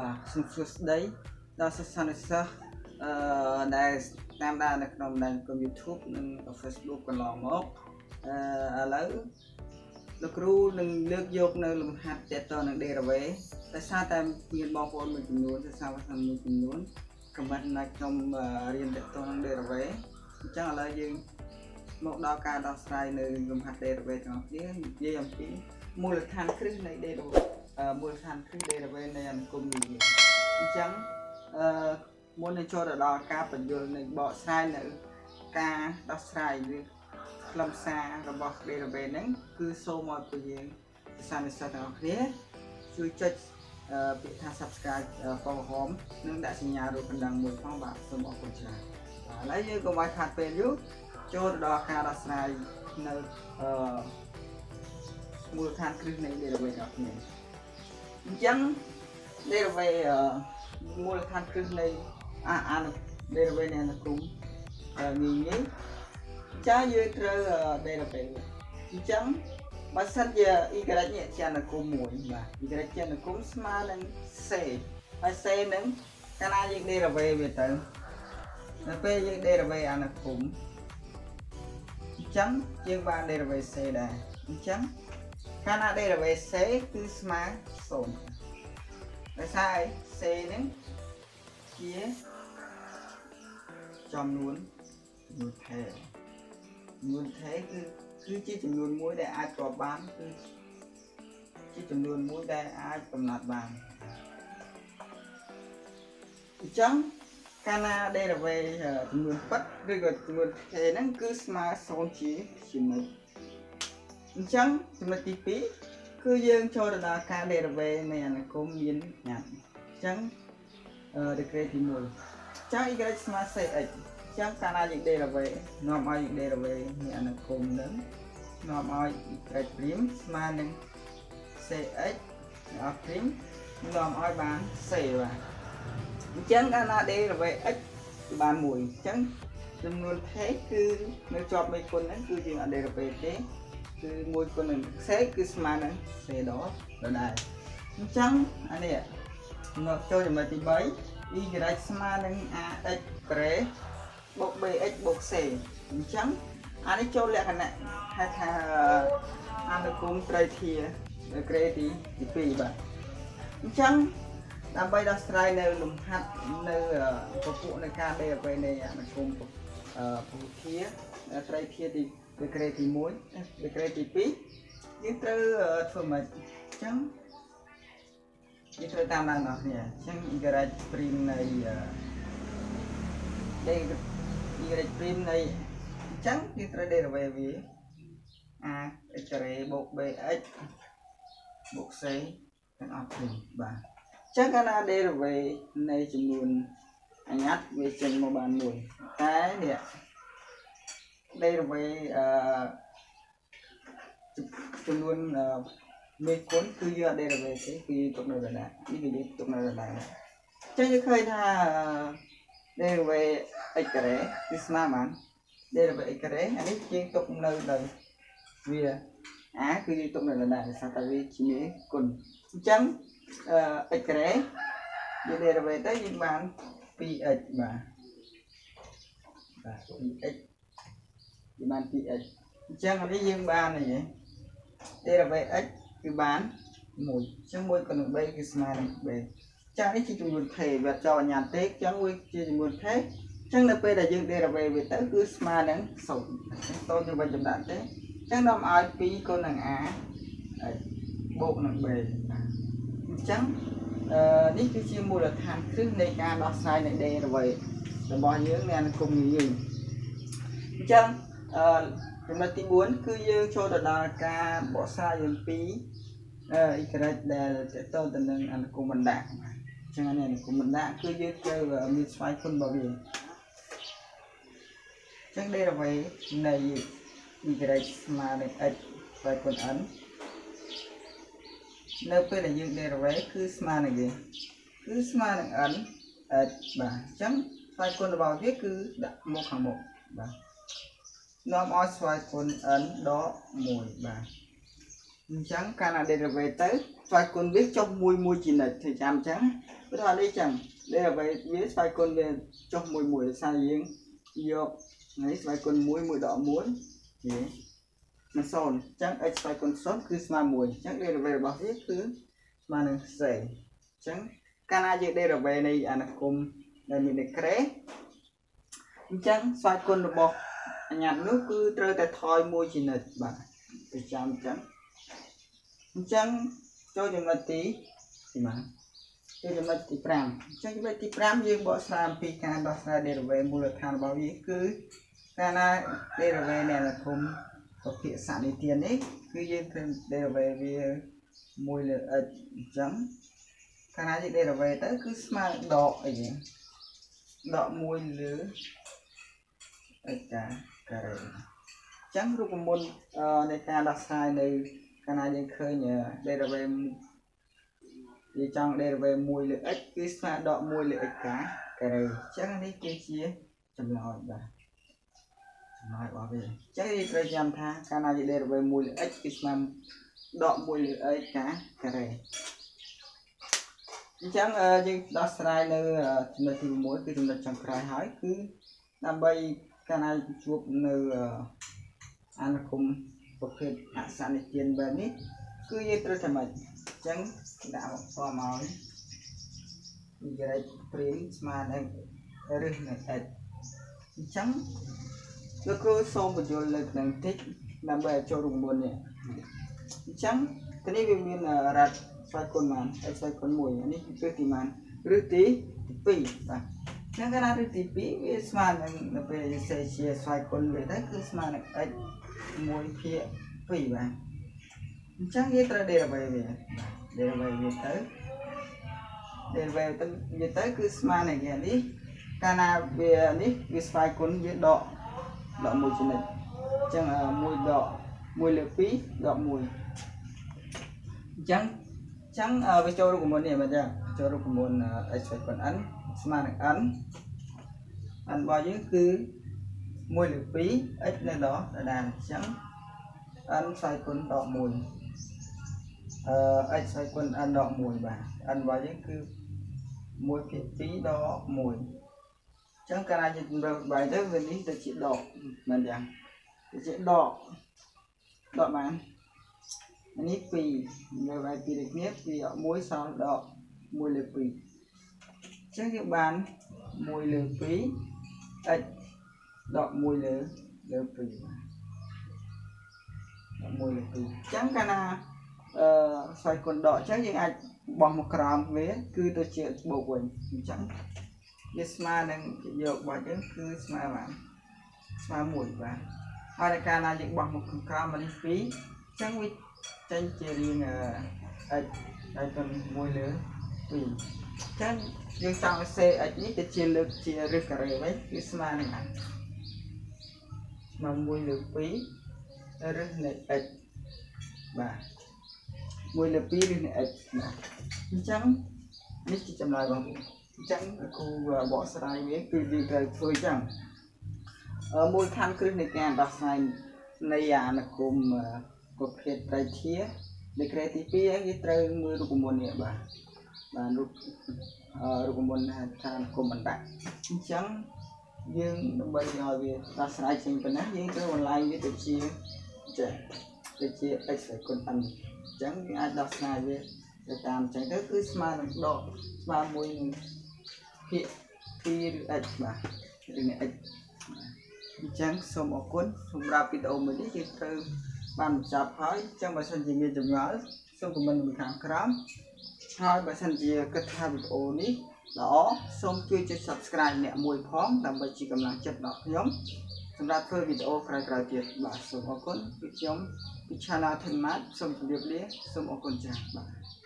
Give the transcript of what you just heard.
បាទសូមសួស្តីដល់សិស្សានុសិស្សអឺដែលតាមដាននៅក្នុងបណ្ដាញសង្គម YouTube និង Facebook កន្លងមកអឺឥឡូវលោកគ្រូនឹងលើកយកនៅលំហាត់តេតនឹង Derivative ដោយសារតែមានបងប្អូនមួយចំនួនសិស្សានុសិស្សមួយចំនួនខមមិននៅក្នុងរៀនតេតនឹង Derivative អញ្ចឹងឥឡូវយើងមកដល់ការដោះស្រាយនៅលំហាត់ Derivative ទាំងអស់គ្នានិយាយអំពីមូលដ្ឋានគ្រឹះនៃ Derivative មូលដ្ឋានគ្រឹះ database នៃអនុគមនេះអញ្ចឹងអឺមុននឹងចូលទៅដល់ការបញ្យល់នៃបកស្រាយនៅការដោះស្រាយឬខ្លឹមសាររបស់ database ហ្នឹងគឺសូមឲ្យពួកយើងសិស្សានុសិស្សទាំងអស់គ្នាជួយចុចពាក្យថា subscribe ពណ៌ក្រហមនិងដាក់សញ្ញារូបកណ្ដឹងមួយផងបាទសូមអរគុណច្រើនបាទឥឡូវយើងកុំឲ្យខាត់ពេលយូរចូលទៅដល់ការដោះស្រាយនៅអឺមូលដ្ឋានគ្រឹះនៃ database របស់គ្នា អញ្ចឹង database មូលដ្ឋានគ្រឹះនៃអាអាន database នៃអនុគមងាយងាយចាយើងត្រូវ database អញ្ចឹងបើសិនជា y នេះជាអនុគមមួយបាទ y ជាអនុគមស្មើនឹង c ហើយ c នឹងកាលណាយើង database វាទៅនៅពេលយើង database អនុគមអញ្ចឹងយើងបាន database c ដែរអញ្ចឹង កាលណា database C គឺស្មើ0ដោយសារ C ហ្នឹងជាចំនួនចំនួនថេចំនួនថេគឺគឺជាចំនួនមួយដែលអាចប្របានគឺជាចំនួនមួយដែលអាចកំណត់បានអញ្ចឹងកាលណា database ចំនួនពិតឬក៏ចំនួនថេហ្នឹងគឺស្មើ0ជាជានិច្ច អញ្ចឹងចំណុចទី2គឺយើងចូលទៅដល់ការ database នៃអនុគមមានញ៉ាំអញ្ចឹងអឺ degree ទី1អញ្ចឹង y ស្មើ cx អញ្ចឹងកាលណាយើង database នាំឲ្យ database នៃអនុគមនឹងនាំឲ្យ y' ស្មើនឹង cx អត់ prime នាំឲ្យបាន c បាទអញ្ចឹងកាលណា database x គឺបាន1អញ្ចឹងចំនួន take គឺនៅជាប់មេគុណហ្នឹងគឺយើងអត់ database ទេ គឺ1គុណនឹង c គឺស្មើនឹង c ដដល់ដែរអញ្ចឹងអានេះមកចូលចំណុចទី3 y ស្មើនឹង ax ក្រេបូក bx បូក c អញ្ចឹងអានេះចូលលក្ខណៈហៅថាអនុគមត្រីធាក្រេទីទី2បាទអញ្ចឹងដើម្បីដោះស្រាយនៅលំហាត់នៅពពួកនៃការដេអ្វីនៃអនុគមពុធាត្រីធាទី degree ទី1 degree ទី2យើងត្រូវធ្វើម៉េចអញ្ចឹងយើងត្រូវតាមដានអ្នកគ្នាអញ្ចឹង y prime នៃ y prime នៃអញ្ចឹងយើងត្រូវ derivative វា a x ការ៉េបូក bx បូក c ទាំងអស់គ្នាបាទអញ្ចឹងកាលណា derivative នៃចំនួនអញ្ញត្តិវាចេញមកបានមួយតែនេះ database អឺចំនួនមេគុណគឺយក database ទេគឺទុកនៅដដែលនេះគឺយើងទុកនៅដដែលអញ្ចឹងយើងឃើញថា database x ការ៉េគឺស្មើបាន database x ការ៉េអានេះយើងទុកនៅដោយវា a គឺយើងទុកនៅដដែលដោយសារតែវាជាមេគុណអញ្ចឹងអឺ x ការ៉េយើង database ទៅយើងបាន 2x បាទបាទ 2x គឺបាន 2x អញ្ចឹងនេះយើងបានអីហ៎ derivative x គឺបាន1អញ្ចឹង1ក៏នឹង b គឺស្មើនឹង b ចានេះជាចំនួន k វាចោលអញ្ញាតទេអញ្ចឹងវាជាចំនួន k អញ្ចឹងនៅពេលដែលយើង derivative វាទៅគឺស្មើនឹង0 0ទៅវិញចំណាត់ទេអញ្ចឹងនាំឲ្យ2គុណនឹង a បូកនឹង b អញ្ចឹងអឺនេះគឺជាមូលដ្ឋានគ្រឹះនៃការដោះស្រាយនៃ derivative របស់យើងនៅអនុគមយើងអញ្ចឹង អឺចំណុចទី4គឺយើងចូលទៅដល់ការបកស្រាយអំពីអឺអ៊ីក្រេតដែលតទៅទៅនឹងអនុគមបណ្ដាក់អញ្ចឹងនេះអនុគមបណ្ដាក់គឺយើងត្រូវមានស្វ័យគុណរបស់វាអញ្ចឹង derivative នៃអ៊ីក្រេតស្មើនឹង x ស្វ័យគុណ n នៅពេលដែលយើង derivative គឺស្មើនឹងវាគឺស្មើនឹង n x បាទអញ្ចឹងស្វ័យគុណរបស់វាគឺដាក់មកខាងមុខបាទ នាំឲ្យស្វ័យគុណ n ដក1បាទអញ្ចឹងកាលណា derivative ទៅស្វ័យគុណវាចុះមួយមួយជានិច្ចធ្វើចាំអញ្ចឹងព្រោះអត់នេះចឹងដែលអ្វីវាស្វ័យគុណវាចុះមួយមួយដោយសារយើងយកនេះស្វ័យគុណ1 1ដក1នេះមិនសូន្យអញ្ចឹង x ស្វ័យគុណ0គឺស្មើ1អញ្ចឹង derivative របស់វាគឺស្មើនឹងសេអញ្ចឹងកាលណាយើង derivative នៃអនុគមដែលមាន degree អញ្ចឹងស្វ័យគុណរបស់ អញ្ញាតនោះគឺត្រូវតែថយមួយជានិច្ចបាទប្រចាំអញ្ចឹងអញ្ចឹងចូលចំណុចទីទីម៉ាចូលចំណុចទី5អញ្ចឹងចំណុចទី5យើងបកស្រាយអំពីការដោះស្រាយ derivative មូលដ្ឋានរបស់វាគឺកាលណា derivative នៃអនុគមប្រភេទសនិទាននេះគឺយើងធ្វើ derivative វាមួយលើ x អញ្ចឹងកាលណាយើង derivative ទៅគឺស្មើដកអីហ្នឹងដក1លើ x ការ៉េអញ្ចឹងរូបមន្តនៃការដោះស្រាយនៅកាលណាយើងឃើញ derivative យើងចង់ derivative 1លើ x គឺស្មើដក1លើ x ការ៉េអញ្ចឹងនេះគឺជាចម្លើយបាទចម្លើយរបស់វាអញ្ចឹងយើងត្រូវចាំថាកាលណាយើង derivative 1លើ x គឺស្មើដក1លើ x ការ៉េអញ្ចឹងយើងដោះស្រាយនៅចំណុចទី6គឺចំណុចចុងក្រោយហើយគឺដើម្បី កាលណាជួបនៅអានុគមប្រភេទអសនិទានបែបនេះគឺយើងត្រូវតែមិនអញ្ចឹងដាក់មកផ្សំឲ្យវិរិយព្រីមស្មើនឹងរឹសនៃ x អញ្ចឹងលោកគ្រូសូមបញ្យល់លើក្នុងតិចដើម្បីឲ្យចូលរួមមុននេះអញ្ចឹងទីនេះវាមានរ៉ាត់ស្វ័យគុណបាន x ស្វ័យគុណ1នេះគឺទីបានឬទី2បាទ ចឹងកាលណាឬទី2វាស្មើនឹងនៅពេលសេជាស្វ័យគុណវាទៅគឺស្មើនឹង x 1ភាគ2បាទអញ្ចឹងយើងត្រូវ derivative វា derivative វាទៅ derivative ទៅវាទៅគឺស្មើនឹងនេះកាលណាវានេះវាស្វ័យគុណវាដកដក1ចំណុចអញ្ចឹង1ដក1លើ2ដក1អញ្ចឹងអញ្ចឹងវាចូលរូបមន្តនេះមែនទេចូលរូបមន្ត x ស្វ័យគុណ n ស្មើនឹង n n របស់យើងគឺ1លើ 2 x នៅដល់ដដែលអញ្ចឹង n ស្វ័យគុណដក1អឺ x ស្វ័យគុណ n ដក1បាទ n របស់យើងគឺ1ភាគ2ដក1អញ្ចឹងកាលណាយើងជំរើសបាយទៅវានេះទៅជាដកមែនយ៉ាងទៅជាដកដកបាននេះ2នៅបាយពីដូចគ្នា2 1សល់ដក1លើ2 ចឹងយើងបាន1លើ2 x ដក1លើលើ2បាទ1លើ2ចឹងកាលណាអឺស្វ័យគុណដកចឹងយើងអាចបោះមកក្រោមវាគឺទៅជាបូកវិញអញ្ចឹងវាស្មើនឹងយករបស់យើងគឺស្មើបានស្មើ1បាទហើយកាលណាយើងបោះមកក្រោមនេះ2អញ្ចឹងវាចេញជារៀងអឺ x ហើយទៅ1លើ2 ចឹងយើងចង់ឲ្យ CX នេះទៅជាលើកជារឹសការ៉េវិញគឺស្មើនឹងអាស្មើ1លើ2រឹសនៃ x បាទ1លើ2រឹសនៃ x បាទអញ្ចឹងនេះជាចម្លើយរបស់វាអញ្ចឹងគ្រូបកស្រាយវាគឺយើងត្រូវធ្វើអញ្ចឹងមូលដ្ឋានគ្រឹះនៃការដោះស្រាយនៃអានុគមប្រភេទត្រីធានៃក្រេទី2យើងត្រូវមើលរូបមន្តនេះបាទ បានរូបរូបមន្តឋានគុំបណ្ដាក់អញ្ចឹងយើងដើម្បីឲ្យវាដោះស្រាយចេញប៉ុណ្ណាយើងត្រូវបន្លាយវាទៅជាចេះទៅជា x គុណ n អញ្ចឹងយើងអាចដោះស្រាយវាទៅតាមអញ្ចឹងទៅគឺស្មើនឹងដកស្មើមួយនឹងភាគ2ឬ x បាទឬនឹង x អញ្ចឹងសូមអរគុណសម្រាប់វីដេអូមួយនេះយើងត្រូវបានបញ្ចប់ហើយអញ្ចឹងបើសិនជាមានចម្ងល់សូមខមមិននៅខាងក្រោម ហើយបើសិនជាគិតថាវីដេអូនេះល្អសូមជួយចុច Subscribe អ្នកមួយផងដើម្បីជាកម្លាំងចិត្តដល់ខ្ញុំសម្រាប់ធ្វើវីដេអូក្រោយៗទៀតបាទសូមអរគុណពីខ្ញុំពី Channel Tenmat សូមជម្រាបលាសូមអរគុណចា៎បាទ